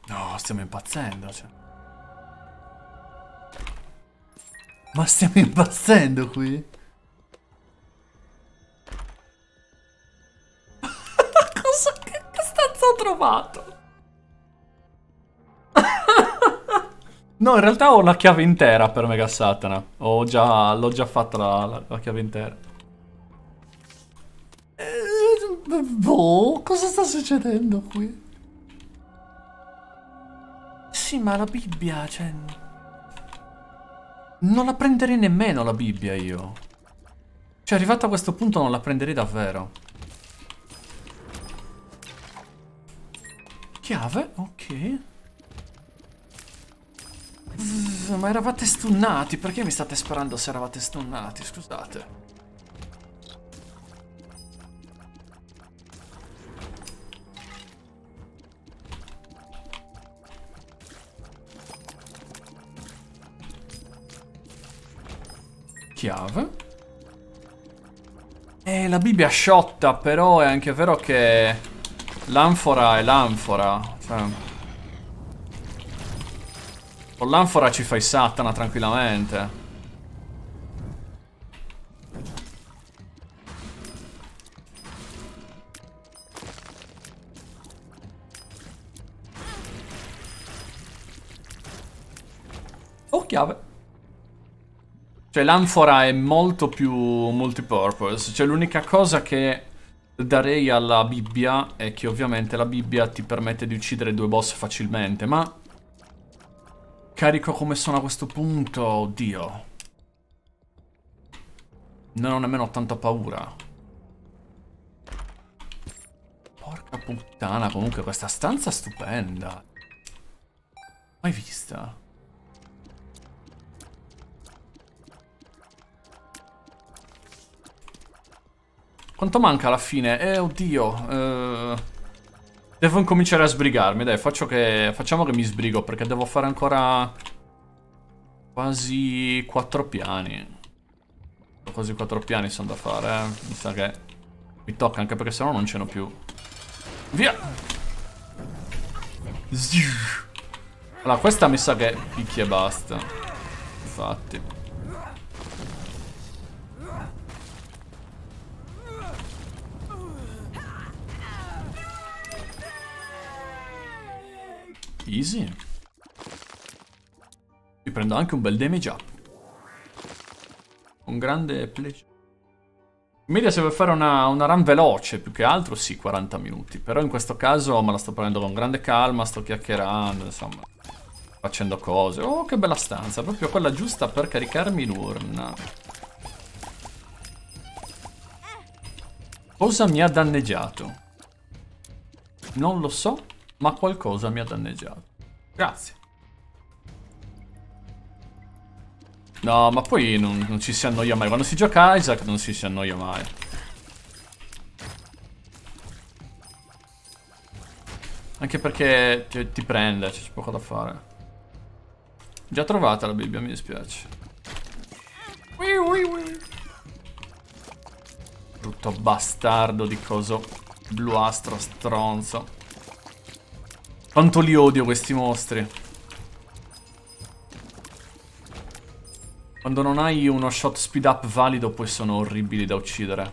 No, stiamo impazzendo, cioè. Ma stiamo impazzendo qui? Cosa? Che, che stanza ho trovato? no, in realtà ho la chiave intera per Mega Satana. Ho già, l'ho già fatta la, la, la chiave intera. Eh, boh, cosa sta succedendo qui? Sì, ma la Bibbia, cioè... Non la prenderei nemmeno la Bibbia io. Cioè, arrivato a questo punto non la prenderei davvero. Chiave? Ok. Ma eravate stunnati, perché mi state sparando se eravate stunnati? Scusate. Chiave. Eh, la Bibbia sciotta, però è anche vero che l'anfora è l'anfora. Cioè... Con l'anfora ci fai Satana tranquillamente. Cioè l'anfora è molto più multipurpose. Cioè l'unica cosa che darei alla Bibbia è che ovviamente la Bibbia ti permette di uccidere due boss facilmente, ma... Carico come sono a questo punto, oddio. Non ho nemmeno tanta paura. Porca puttana, comunque questa stanza è stupenda. Mai vista? Quanto manca alla fine? Eh, oddio. Eh, devo incominciare a sbrigarmi. Dai, che, facciamo che mi sbrigo perché devo fare ancora quasi quattro piani. Quasi quattro piani sono da fare, eh. Mi sa che mi tocca anche perché sennò non ce n'ho più. Via! Allora, questa mi sa che picchia e basta. Infatti. Easy. Mi prendo anche un bel damage up. Un grande pleasure. In media se vuoi fare una, una, run veloce, più che altro sì, 40 minuti. Però in questo caso me la sto prendendo con grande calma, sto chiacchierando, insomma. Facendo cose. Oh, che bella stanza, proprio quella giusta per caricarmi l'urna. Cosa mi ha danneggiato? Non lo so, ma qualcosa mi ha danneggiato. Grazie. No, ma poi non, non, ci si annoia mai. Quando si gioca Isaac non si si annoia mai. Anche perché ti, ti prende, c'è poco da fare. Già trovata la Bibbia, mi dispiace. Brutto bastardo di coso bluastro stronzo. Quanto li odio questi mostri. Quando non hai uno shot speed up valido poi sono orribili da uccidere.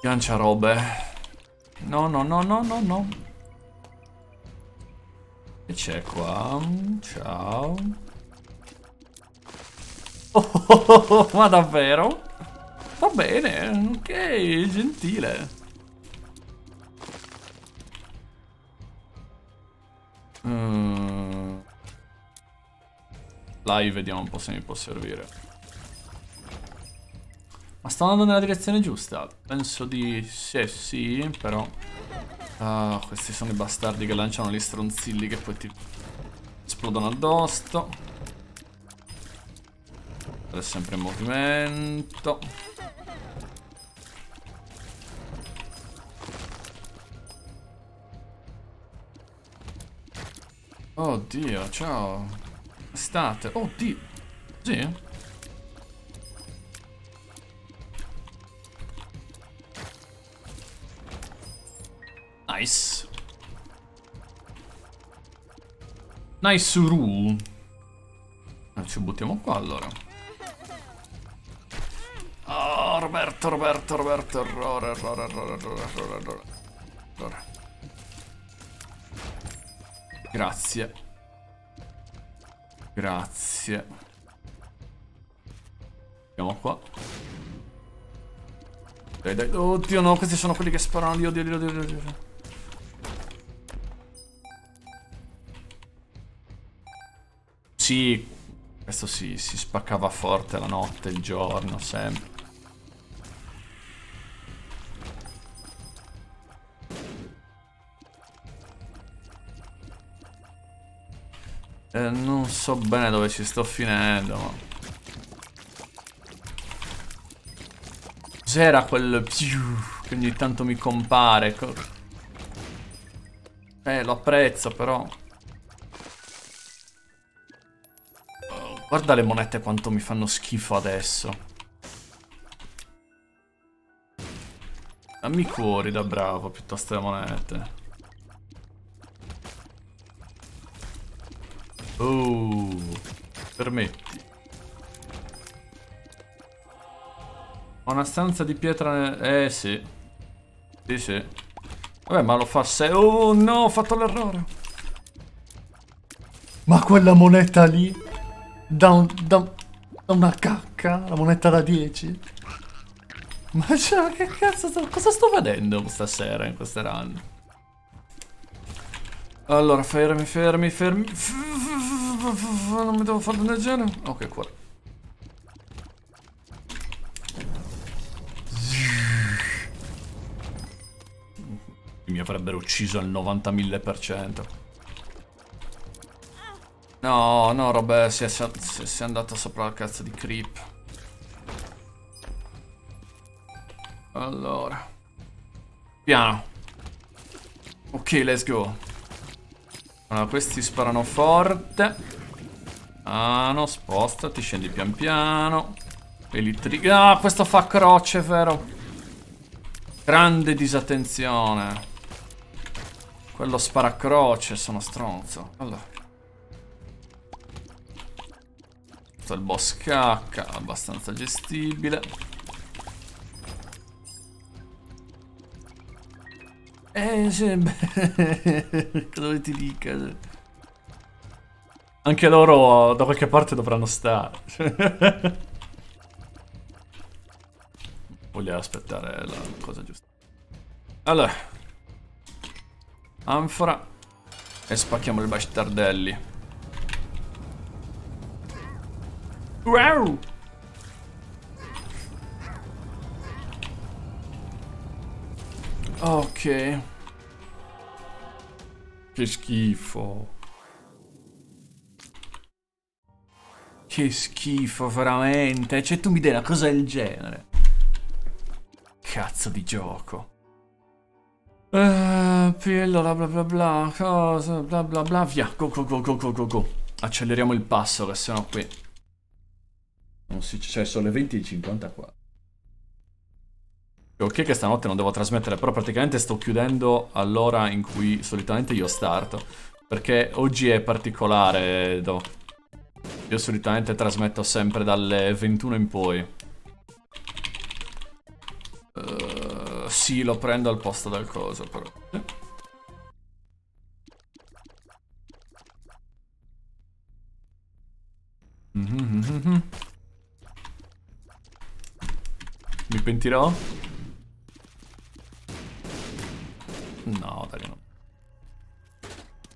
Gancia robe. No, no, no, no, no, no. E c'è qua? Ciao. Oh oh, oh, oh, oh, ma davvero? Va bene, ok, gentile. Mm. Live vediamo un po' se mi può servire. Ma sto andando nella direzione giusta? Penso di sì, sì, però... Ah, questi sono i bastardi che lanciano gli stronzilli che poi ti esplodono addosso. È sempre in movimento. Oddio, ciao. State. Oddio. Sì? Nice. Nice rule. Eh, ci buttiamo qua allora. Oh, Roberto, Roberto, Roberto, errore, errore, errore, errore, errore, errore. Grazie. Grazie. Andiamo qua. Dai, dai. Oddio, no, questi sono quelli che sparano. Dio, dio, dio, dio, dio. Sì, questo sì, si spaccava forte la notte, il giorno, sempre. Eh, non so bene dove ci sto finendo, ma... Cos'era quel che ogni tanto mi compare? Eh, lo apprezzo, però... Guarda le monete quanto mi fanno schifo adesso. Dammi cuori da bravo piuttosto le monete. Oh, permetti. Ho una stanza di pietra... Eh sì. Sì sì. Vabbè ma lo fa se... Oh no, ho fatto l'errore. Ma quella moneta lì... Da, un, da, da una cacca? La moneta da 10? Ma cioè, che cazzo sto, cosa sto vedendo stasera in queste run? Allora, fermi, fermi, fermi. Non mi devo fare del genere? Ok, qua. Mi avrebbero ucciso al 90.000%. No, no, Robè, si è, si è andato sopra la cazzo di creep. Allora. Piano. Ok, let's go. Allora, questi sparano forte. Ah, no, spostati, scendi pian piano. Elettri... Ah, questo fa croce, vero? Grande disattenzione. Quello spara croce, sono stronzo. Allora. Il boss cacca, abbastanza gestibile. Eh, sì, cosa ti dica? Anche loro da qualche parte dovranno stare. Voglio aspettare la cosa giusta. Allora. Anfora. E spacchiamo i bastardelli. Wow! Ok. Che schifo. Che schifo, veramente. Cioè, tu mi dai una cosa del genere. Cazzo di gioco. Uh, pillola, bla bla bla, cosa, bla bla bla, via. Go, go, go, go, go, go, go. Acceleriamo il passo, che sennò qui... Non si... Cioè, sono le 20.54. Ok che stanotte non devo trasmettere, però praticamente sto chiudendo all'ora in cui solitamente io starto. Perché oggi è particolare, do. Io solitamente trasmetto sempre dalle 21 in poi. Uh, sì, lo prendo al posto del coso, però. Mm -hmm. Mi pentirò? No, dai no.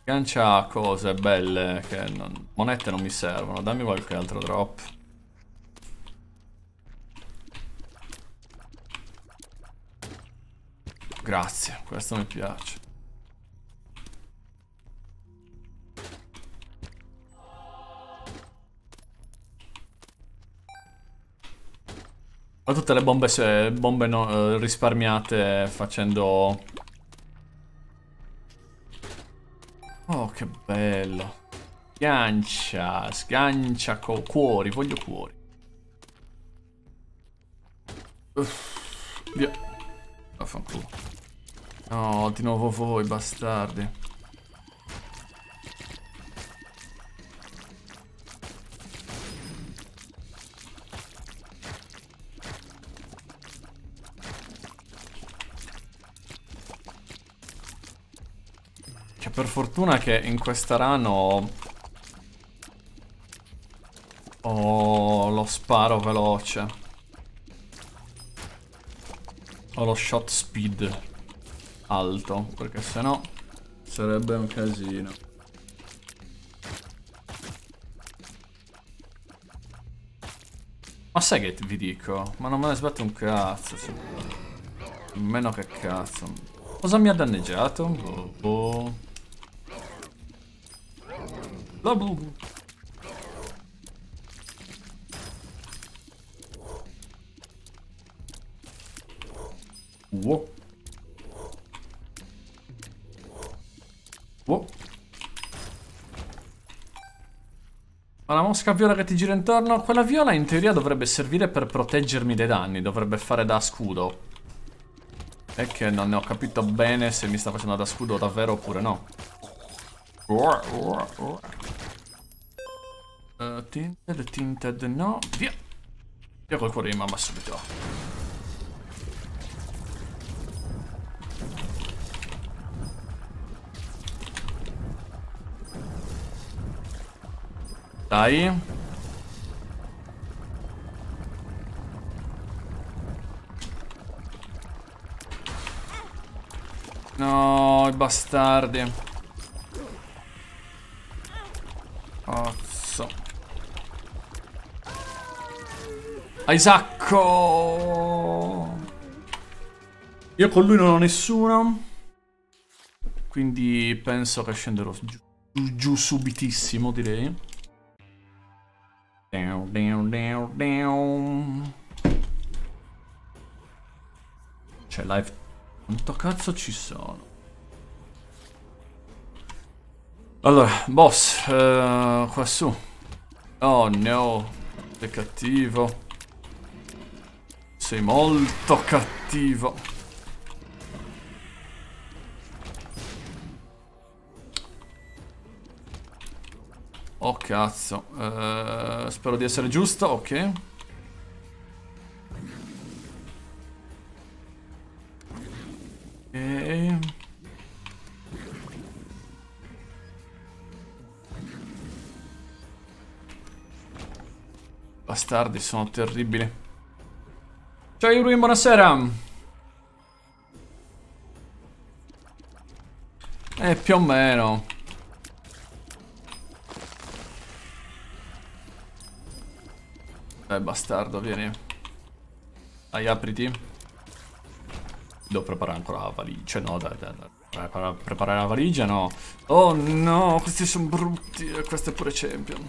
Gancia cose belle che non... monete non mi servono. Dammi qualche altro drop. Grazie, questo mi piace. Ho tutte le bombe, bombe no, eh, risparmiate facendo... Oh, che bello. Sgancia, sgancia cuori, voglio cuori. Uff, via. Vaffanculo. No, di nuovo voi, bastardi. Fortuna che in questa run ho... Ho lo sparo veloce. Ho lo shot speed alto, perché sennò sarebbe un casino. Ma sai che vi dico? Ma non me ne sbatte un cazzo. Meno che cazzo. Cosa mi ha danneggiato? Boh. boh. Wow. Wow. Ma la mosca viola che ti gira intorno? Quella viola in teoria dovrebbe servire per proteggermi dai danni, dovrebbe fare da scudo. È che non ne ho capito bene se mi sta facendo da scudo davvero oppure no. Uh, tinted, tinted, no. Via. Via col cuore di mamma subito. Dai. No, bastardi. Isacco! Io con lui non ho nessuno. Quindi penso che scenderò giù, giù subitissimo, direi. Down, down, down, down. Cioè, live... Quanto cazzo ci sono? Allora, boss, uh, qua su. Oh no, sei cattivo. Sei molto cattivo. Oh cazzo, uh, spero di essere giusto, ok. Bastardi, sono terribili. Ciao Irwin, buonasera. Eh, più o meno. Eh, bastardo, vieni. Dai, apriti. Devo preparare ancora la valigia. No, dai, dai, dai. Preparare la valigia, no. Oh, no, questi sono brutti. E questo è pure champion.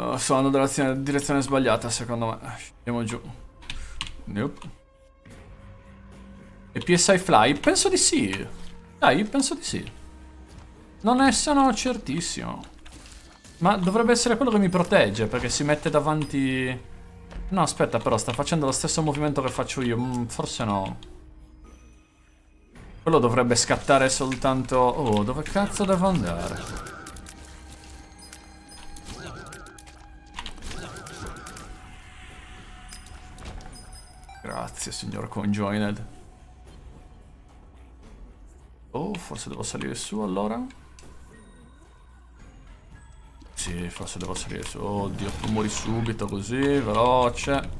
Uh, sto andando nella direzione sbagliata, secondo me. Andiamo giù. Nope. E PSI Fly? Penso di sì. Dai, penso di sì. Non ne sono certissimo. Ma dovrebbe essere quello che mi protegge, perché si mette davanti... No, aspetta, però sta facendo lo stesso movimento che faccio io. Mm, forse no. Quello dovrebbe scattare soltanto... Oh, dove cazzo devo andare? Grazie, signor Conjoined. Oh, forse devo salire su allora. Sì, forse devo salire su. Oddio, tu muori subito così, veloce.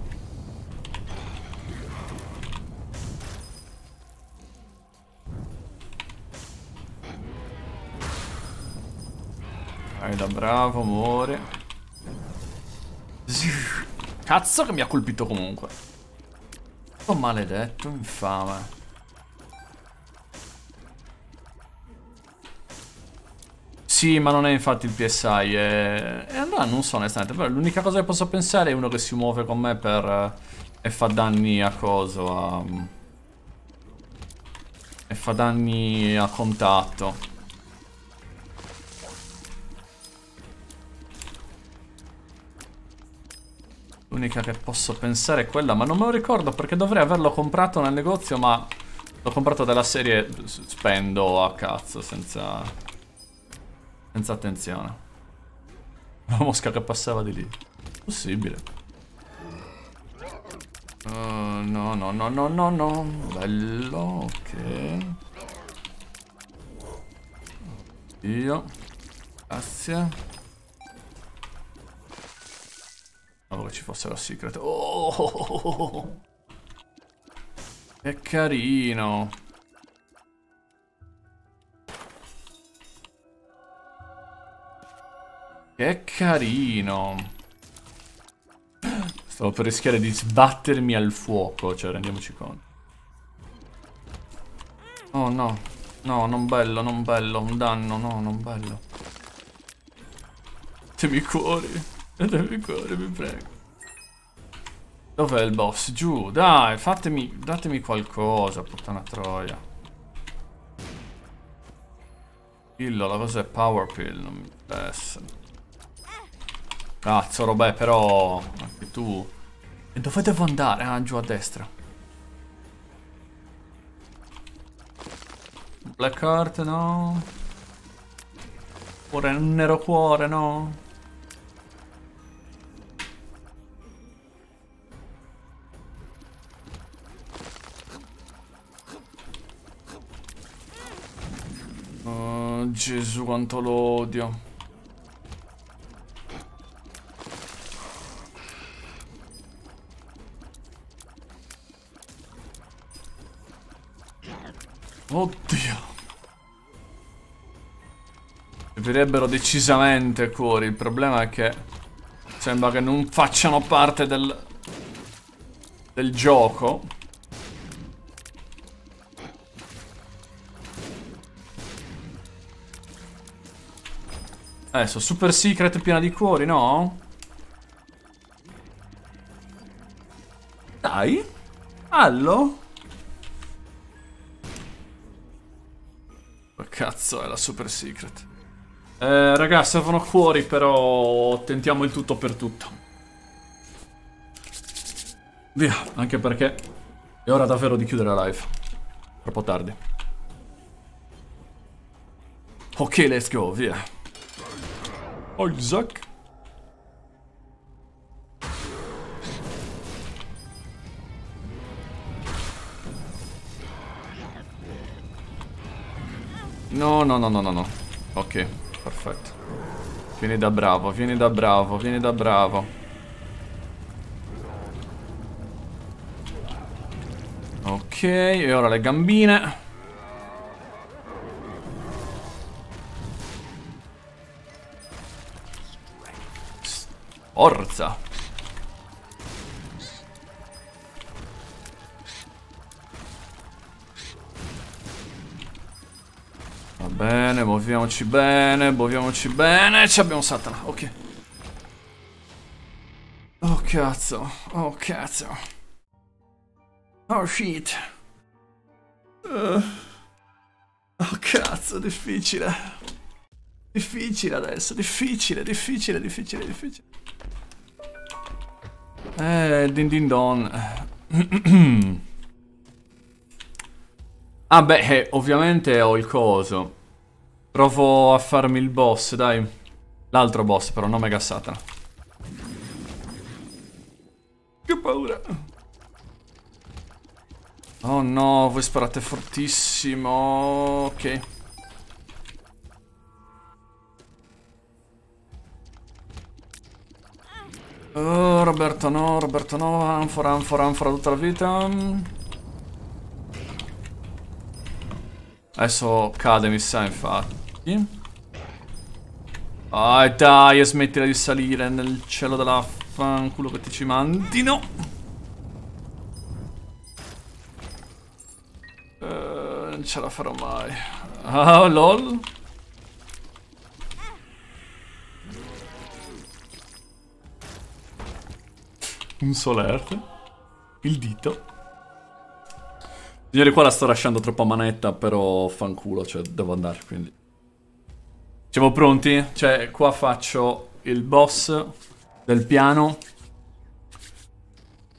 Vai da bravo, amore. Cazzo che mi ha colpito comunque. Oh maledetto, infame. Sì, ma non è infatti il PSI. E allora non so onestamente. Però l'unica cosa che posso pensare è uno che si muove con me per... Eh, e fa danni a coso, a... E fa danni a contatto. L'unica che posso pensare è quella, ma non me lo ricordo perché dovrei averlo comprato nel negozio, ma l'ho comprato della serie spendo a cazzo, senza... Senza attenzione. Una mosca che passava di lì. Possibile. Uh, no, no, no, no, no, no. Bello, ok. Io. Grazie. Pensavo che ci fosse la secret. Oh! Che carino. Che carino. Stavo per rischiare di sbattermi al fuoco, cioè rendiamoci conto. Oh no, no, non bello, non bello, un danno, no, non bello. Datemi cuori, datemi cuori, vi prego. Dov'è il boss? Giù, dai, fatemi, datemi qualcosa, puttana troia. Pillola, cos'è? Power pill, non mi interessa. Cazzo, Robè, però... Anche tu... E dove devo andare? Ah, giù a destra. Black Heart, no. Cuore, un nero cuore, no. Gesù, quanto lo odio. Oddio. Servirebbero decisamente cuori. Il problema è che sembra che non facciano parte del, del gioco. Adesso, super secret piena di cuori, no? Dai. Allo? cazzo è la super secret? Eh, ragazzi, servono cuori, però tentiamo il tutto per tutto. Via, anche perché è ora davvero di chiudere la live. Troppo tardi. Ok, let's go, via. Isaac. No, no, no, no, no, no. Ok, perfetto. Vieni da bravo, vieni da bravo, vieni da bravo. Ok, e ora le gambine. Forza. bene, muoviamoci bene, muoviamoci bene. Ci abbiamo Satana, ok. Oh cazzo, oh cazzo. Oh shit. Uh. Oh cazzo, difficile. Difficile adesso, difficile, difficile, difficile, difficile. Eh, din din don. ah beh, eh, ovviamente ho il coso. Provo a farmi il boss, dai. L'altro boss, però, non Mega Satana. Che paura. Oh no, voi sparate fortissimo. Ok. Oh, Roberto no, Roberto no, anfora, anfora, anfora tutta la vita. Adesso cade, mi sa, infatti. Ah, dai, smettila di salire nel cielo della fanculo che ti ci mandino. Uh, non ce la farò mai. Ah, lol. Un solerte. Il dito. Signori, qua la sto lasciando troppo a manetta, però fanculo, cioè devo andare, quindi... Siamo pronti? Cioè, qua faccio il boss del piano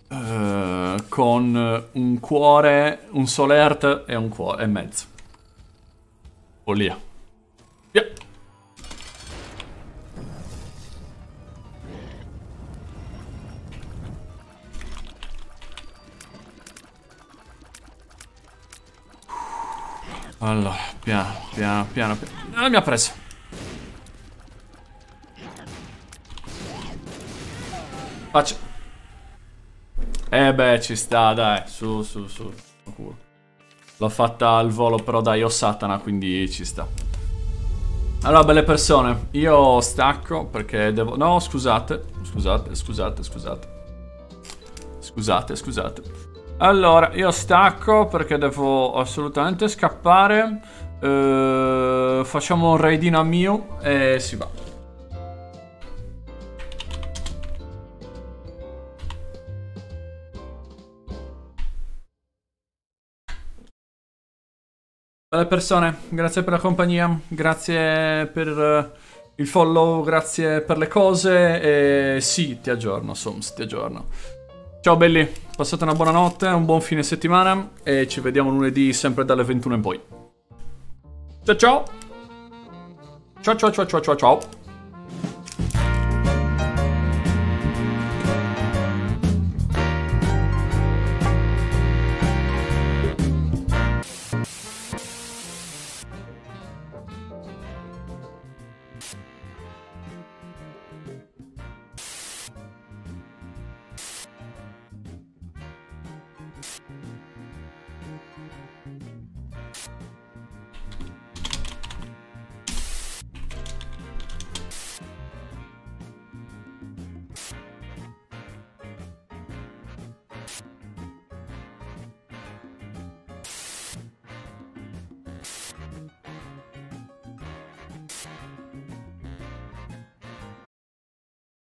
uh, con un cuore, un solert e un cuore e mezzo. Follia. Via. Allora, piano, piano, piano, piano. Ah, mi ha preso. Faccio. Eh beh, ci sta, dai. Su, su, su. L'ho fatta al volo, però dai, ho Satana, quindi ci sta. Allora, belle persone, io stacco perché devo... No, scusate, scusate, scusate, scusate. Scusate, scusate. Allora, io stacco perché devo assolutamente scappare. Uh, facciamo un raidino a mio e si va. Belle persone, grazie per la compagnia, grazie per uh, il follow, grazie per le cose e sì, ti aggiorno, Soms, ti aggiorno. Ciao belli, passate una buona notte, un buon fine settimana e ci vediamo lunedì sempre dalle 21 in poi. Ciao ciao! Ciao ciao ciao ciao ciao ciao!